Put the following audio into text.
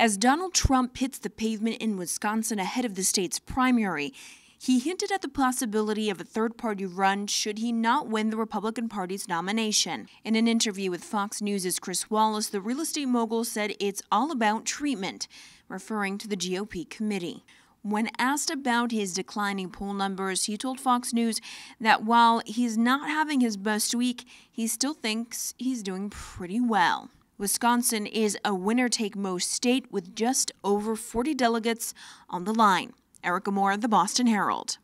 As Donald Trump hits the pavement in Wisconsin ahead of the state's primary, he hinted at the possibility of a third party run should he not win the Republican Party's nomination. In an interview with Fox News' Chris Wallace, the real estate mogul said it's all about treatment, referring to the GOP committee. When asked about his declining poll numbers, he told Fox News that while he's not having his best week, he still thinks he's doing pretty well. Wisconsin is a winner take most state with just over 40 delegates on the line. Erica Moura, The Boston Herald.